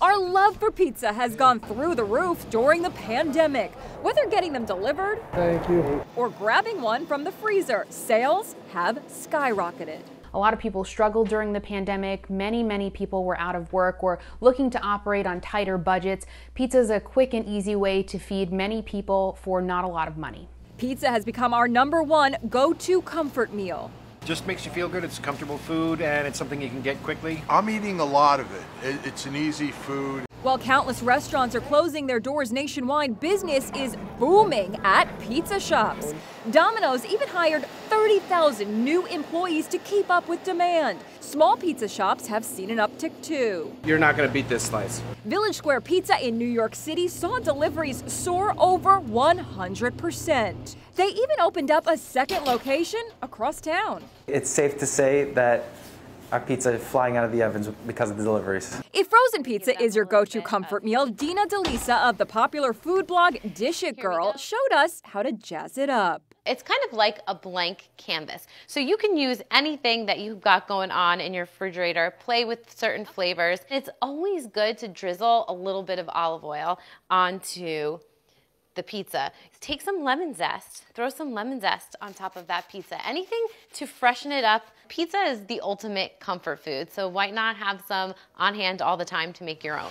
Our love for pizza has gone through the roof during the pandemic. Whether getting them delivered Thank you. or grabbing one from the freezer, sales have skyrocketed. A lot of people struggled during the pandemic. Many, many people were out of work or looking to operate on tighter budgets. Pizza is a quick and easy way to feed many people for not a lot of money. Pizza has become our number one go to comfort meal. Just makes you feel good. It's comfortable food and it's something you can get quickly. I'm eating a lot of it. it it's an easy food. While countless restaurants are closing their doors nationwide, business is booming at pizza shops. Domino's even hired 30,000 new employees to keep up with demand. Small pizza shops have seen an uptick too. You're not going to beat this slice. Village Square Pizza in New York City saw deliveries soar over 100%. They even opened up a second location across town. It's safe to say that our pizza flying out of the ovens because of the deliveries. If frozen pizza is your go-to comfort meal, Dina DeLisa of the popular food blog Dish It Girl showed us how to jazz it up. It's kind of like a blank canvas. So you can use anything that you've got going on in your refrigerator, play with certain flavors. It's always good to drizzle a little bit of olive oil onto the pizza. Take some lemon zest, throw some lemon zest on top of that pizza. Anything to freshen it up. Pizza is the ultimate comfort food, so why not have some on hand all the time to make your own?